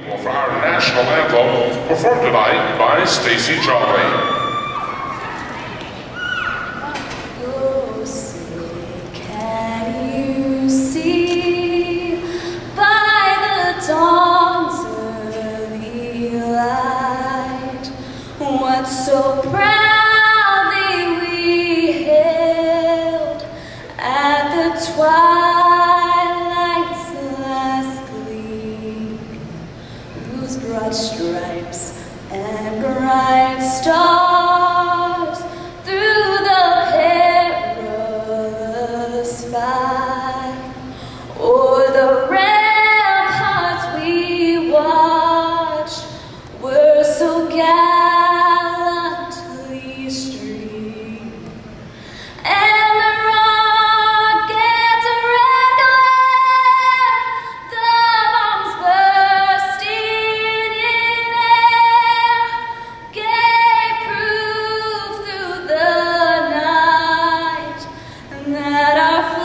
For our national anthem, performed tonight by Stacy Jolly. So proudly we hailed at the broad stripes and bright stars. that I